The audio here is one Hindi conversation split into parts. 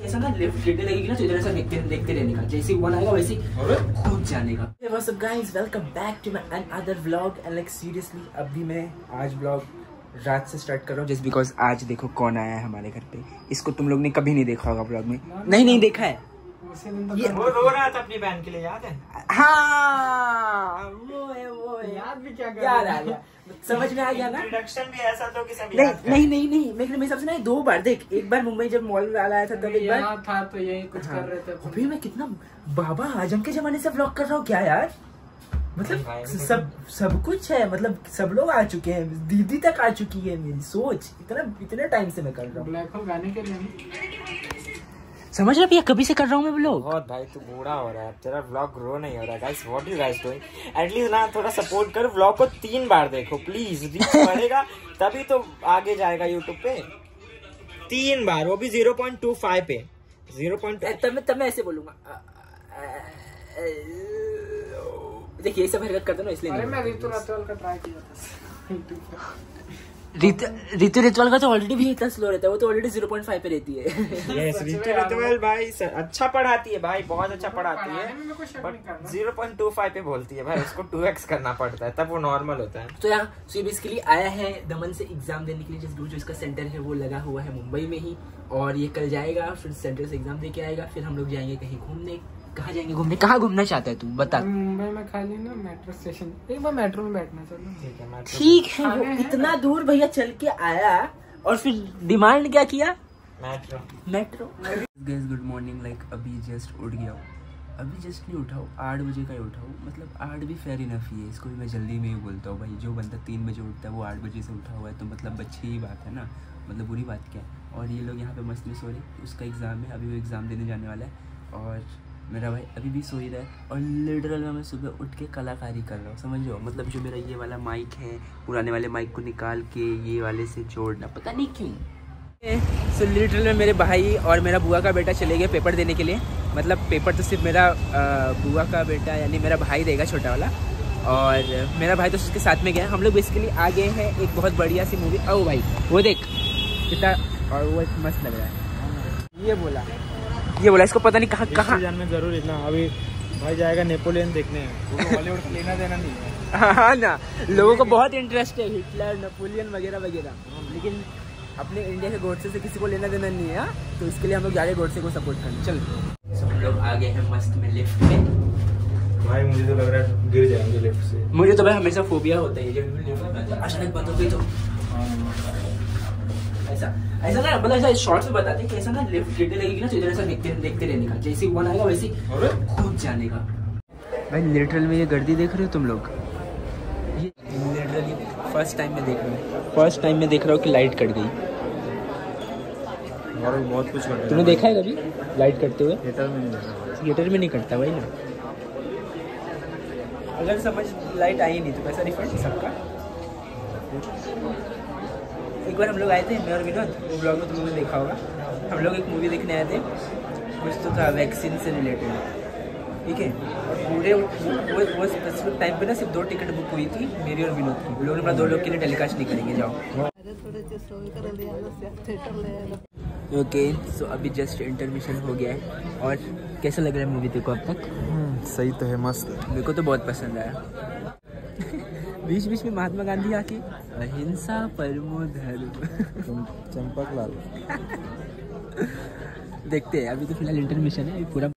ऐसा ना लिफ्ट लगेगी ना तो इधर ऐसा देखते देखते रहने का। जैसे वन आएगा वैसे कूद जाने का। Hey what's up guys? Welcome back to my another vlog and like अभी मैं आज vlog रात से स्टार्ट कर रहा हूँ जस्ट बिकॉज़ आज देखो कौन आया है हमारे घर पे। इसको तुम लोग ने कभी नहीं देखा होगा ब्लॉग में। नहीं नहीं देखा है। वो रो रहा था अपनी बहन के लिए याद है? हाँ। वो है वो है। याद भी क्या कर याद आ गया। समझ में आ गया ना? इंट्रोडक्शन भी ऐसा तो कि सब नहीं नहीं नहीं नहीं। मैं मेरे हिसाब से ना दो बार देख एक बार मुंबई जब मॉल वाला आया था तब एक बार था तो यही कुछ हाँ। कर रहे थे अभी मैं कितना बाबा आज़म के जमाने से व्लॉग कर रहा हूँ क्या यार? मतलब सब सब कुछ है। मतलब सब लोग आ चुके हैं। दीदी तक आ चुकी है मेरी। सोच इतना इतने टाइम से मैं कर रहा हूँ। ब्लैक होल गाने के लिए। समझ रहे भैया? कभी से कर रहा हूँ मैं व्लॉग बहुत भाई तू बूढ़ा हो रहा है। तेरा व्लॉग ग्रो नहीं हो रहा guys what you guys doing at least ना थोड़ा सपोर्ट कर व्लॉग को तीन बार देखो प्लीज़ रीच बढ़ेगा तभी तो आगे जाएगा यूट्यूब पे। तीन बार वो भी 0.25 पे। 0.2 तब मैं तब मैं ऐसे बोलूँगा। देखिए ये सब हरकत करते हो ना इसलिए अरे मैं बोलता। ऋतु का ट्राई किया था। ऋतु रितवाल का तो ऑलरेडी भी इतना स्लो रहता है वो तो ऑलरेडी ज़ीरो पॉइंट फाइव पे रहती है। यस ऋतु रितुअल भाई सर अच्छा पढ़ाती है भाई बहुत अच्छा पढ़ाती है को but zero point two five पे बोलती है भाई उसको टू एक्स करना पड़ता है तब वो नॉर्मल होता है। तो यहाँ सो ये बेसिकली आया है दमन से एग्ज़ाम देने के लिए जिस जो इसका सेंटर है वो लगा हुआ है मुंबई में ही और ये कल जाएगा फिर सेंटर से एग्ज़ाम दे के आएगा फिर हम लोग जाएँगे कहीं घूमने। कहाँ जाएँगे घूमने? कहाँ घूमना चाहता है तू? बता। मुंबई में खाली ना मेट्रो स्टेशन एक बार मेट्रो में बैठना चलो। ठीक है ठीक है वो इतना दूर भैया चल के आया और फिर डिमांड क्या किया? Metro metro guys good morning like अभी जस्ट उठ गया हूँ। अभी जस्ट नहीं उठाऊँ आठ बजे का ही उठाऊँ मतलब आठ भी फेयर इनफ ही है इसको भी मैं जल्दी में ही बोलता हूँ। भाई जो बंदा तीन बजे उठता है वो आठ बजे से उठा हुआ है तो मतलब अच्छी ही बात है ना? मतलब बुरी बात क्या है? और ये लोग यहाँ पे मस्त में सो रहे उसका एग्ज़ाम है अभी वो एग्ज़ाम देने जाने वाला है। और मेरा भाई अभी भी सो ही रहा है और लिटरल में मैं सुबह उठ के कलाकारी कर रहा हूँ, समझ लो मतलब जो मेरा ये वाला माइक है, पुराने वाले माइक को निकाल के ये वाले से जोड़ना, पता नहीं क्यों। सो लिटरल में मेरे भाई और मेरा बुआ का बेटा चले गए पेपर देने के लिए। मतलब पेपर तो सिर्फ़ मेरा बुआ का बेटा यानी मेरा भाई देगा छोटा वाला। और मेरा भाई तो उसके साथ में गया। हम लोग बेसिकली आ गए हैं एक बहुत बढ़िया सी मूवी ओ भाई, वो देख, कितना और वो मस्त लग रहा है। ये बोला। ये बोला इसको पता नहीं कहाँ कहाँ में ज़रूर इतना अभी भाई जाएगा नेपोलियन देखने। हॉलीवुड का लेना देना नहीं है। हाँ ना। लोगों को बहुत इंटरेस्ट है हिटलर नेपोलियन वगैरह वगैरह। लेकिन अपने इंडिया के गोडसे से किसी को लेना देना नहीं है हाँ? तो इसके लिए हम लोग जाके गोडसे को सपोर्ट करने चल। हम लोग आ गए हैं मस्त में लिफ्ट में। भाई मुझे तो लग रहा है गिर जाएँगे लिफ्ट से। मुझे तो भाई हमेशा फोबिया होता है जब लिफ्ट में है, अचानक बंद हो गई तो। ऐसा। ऐसा ना मतलब ऐसा शॉर्ट्स में बताते कि ऐसा ना लिफ्ट गिरने लगेगी ना तो इधर ऐसा देखते देखते रहने का। जैसे वन आएगा वैसे कूद जाने का। भाई लिटरल में ये गर्दी देख रहे हो तुम लोग? ये लिटरली फ़र्स्ट टाइम में देख रहा हूँ। फ़र्स्ट टाइम में देख रहा हूँ कि लाइट कट गई। और बहुत कुछ कर तूने देखा है कभी? लाइट कटते हुए? थिएटर में नहीं थिएटर में नहीं कटता भाई ना। अगर समझ लाइट आई नहीं तो पैसा रिफंड सबका। एक बार हम लोग आए थे मैं और विनोद वो ब्लॉग में तुम लोगों ने देखा होगा। हम लोग एक मूवी देखने आए थे कुछ तो था वैक्सीन से रिलेटेड ठीक है? और पूरे वो वो स्पेसिफिक टाइम पे ना सिर्फ़ दो टिकट बुक हुई थी मेरी और विनोद की। लोग ने बोला दो लोग के लिए टेलीकास्ट नहीं करेंगे जाओ। ओके सो अभी जस्ट इंटरमिशन हो गया है। और कैसा लग रहा है मूवी देखो अब तक? सही तो है मस्त। मेरे को तो बहुत पसंद आया। बीच बीच में महात्मा गांधी आके अहिंसा परमो धर्म। चंपक लाल। देखते हैं अभी तो फ़िलहाल इंटरमिशन है पूरा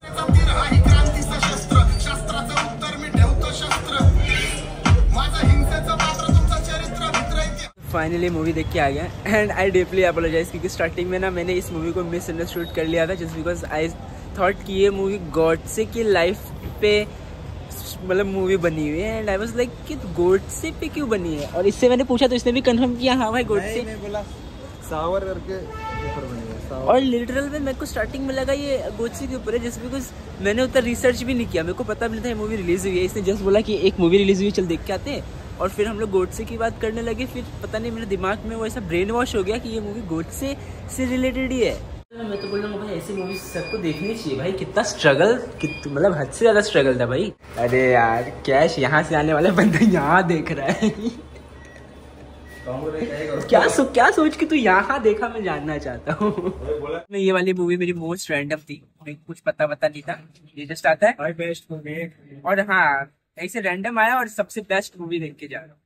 फाइनली मूवी देख के आ गया। एंड आई डीपली अपोलोजाइज क्योंकि स्टार्टिंग में ना मैंने इस मूवी को मिसअंडरस्टूड कर लिया था जस्ट बिकॉज़ आई थॉट कि ये मूवी गॉड से की लाइफ पे मतलब मूवी बनी हुई है एंड आई वाज लाइक कि गोडसे पे क्यों बनी है? और इससे मैंने पूछा तो इसने भी कंफर्म किया हाँ भाई गोडसे मैं बोला सावर करके ऊपर बनी है सावर। और लिटरल में मेरे को स्टार्टिंग में लगा ये गोडसे के ऊपर है जस्ट बिकॉज़ मैंने उतना रिसर्च भी नहीं किया। मेरे को पता भी नहीं था ये मूवी रिलीज़ हुई है। इसने जस्ट बोला कि एक मूवी रिलीज़ हुई है चल देख के आते हैं। और फिर हम लोग गोडसे की बात करने लगे फिर पता नहीं मेरे दिमाग में वो ऐसा ब्रेन वॉश हो गया कि ये मूवी गोडसे से रिलेटेड ही है। मैं तो बोल रहा हूँ भाई ऐसी मूवी सबको देखनी चाहिए भाई। कितना स्ट्रगल कित मतलब हद से ज़्यादा स्ट्रगल था भाई। अरे यार कैश यहाँ से आने वाला बंदा यहाँ देख रहा है। क्या सो, क्या सोच के तू यहाँ देखा मैं जानना चाहता हूँ। मैं ये वाली मूवी मेरी मोस्ट रैंडम थी। कुछ पता पता नहीं था। ये जस्ट आता है। और हाँ ऐसे रैंडम आया और सबसे बेस्ट मूवी देख के जा रहा हूँ।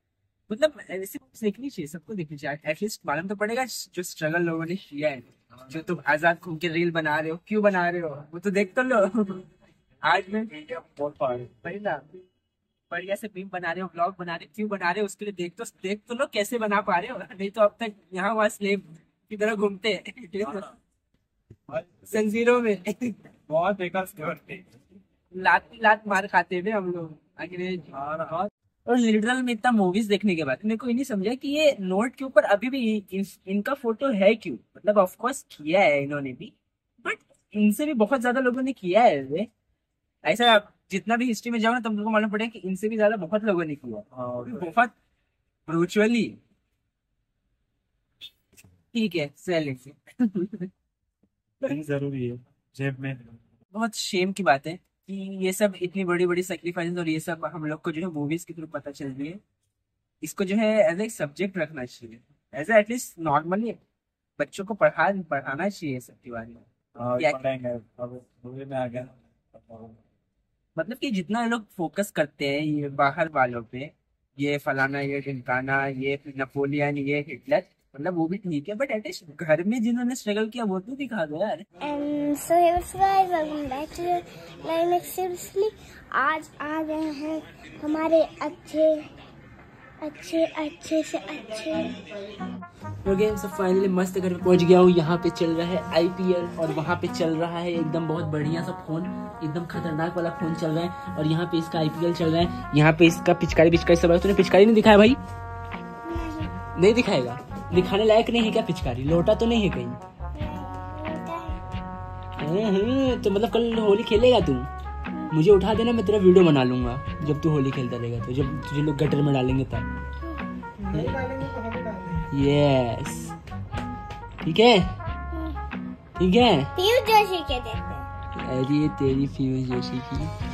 मतलब ऐसे देखनी चाहिए सबको देखनी चाहिए। एटलीस्ट मालूम तो पड़ेगा जो स्ट्रगल लोगों ने किया है। जो तुम आज़ाद घूम के रील बना रहे हो क्यों बना रहे हो वो तो देख तो लो। आज में बढ़िया से मीम बना रहे हो ब्लॉग बना रहे हो क्यों बना रहे हो उसके लिए देख तो देख तो लो कैसे बना पा रहे हो। नहीं तो अब तक यहाँ वहाँ स्लेब की तरह घूमते जंजीरों में। बहुत बेकार लात लात मार खाते हुए हम लोग। अंग्रेज़। और लिटरल में इतना मूवीज़ देखने के बाद मेरे को ये नहीं समझा कि ये नोट के ऊपर अभी भी इन, इनका फ़ोटो है क्यों? मतलब ऑफ़ कोर्स किया है इन्होंने भी बट इनसे भी बहुत ज़्यादा लोगों ने किया है वे ऐसा आप जितना भी हिस्ट्री में जाओ ना तुम लोगों को मालूम पड़ेगा कि इनसे भी ज़्यादा बहुत लोगों ने किया बहुत ब्रूचुअली ठीक है सैलेंट ज़रूरी है जेब में बहुत शेम की बात है। कि ये सब इतनी बड़ी बड़ी सेक्रीफाइस और ये सब हम लोग को जो है मूवीज़ के थ्रू पता चल रही है। इसको जो है एज ए सब्जेक्ट रखना चाहिए। एज एटलीस्ट नॉर्मली बच्चों को पढ़ा पढ़ाना चाहिए सब के बारे में मतलब कि जितना लोग फोकस करते हैं ये बाहर वालों पे ये फलाना ये ढिमकाना ये नेपोलियन ये हिटलर मतलब वो भी ठीक है बट एटलीस्ट घर में जिन्होंने स्ट्रगल किया वो तो दिखा दो यार। To Line Next Seriously. आज आ गए हैं हमारे अच्छे अच्छे अच्छे से अच्छे। तो फाइनली मस्त घर में पहुँच गया हूँ। यहाँ पे चल रहा है आईपीएल और वहाँ पे चल रहा है एकदम बहुत बढ़िया सा फ़ोन। एकदम खतरनाक वाला फ़ोन चल रहा है और यहाँ पे इसका आईपीएल चल रहा है। यहाँ पे इसका पिचकारी पिचकारी सब तूने पिचकारी नहीं दिखाया भाई? नहीं दिखाएगा? दिखाने लायक नहीं है क्या पिचकारी? लोटा तो नहीं है कहीं? हम्म, हम्म, तो मतलब कल होली खेलेगा तू? मुझे उठा देना मैं तेरा वीडियो बना लूँगा जब तू होली खेलता रहेगा तो जब तुझे लोग गटर में डालेंगे तब। डालेंगे तो हम डालेंगे। यस ठीक है? ठीक है? पीयूष जोशी के देखते अरे तेरी फ्यूज जोशी की।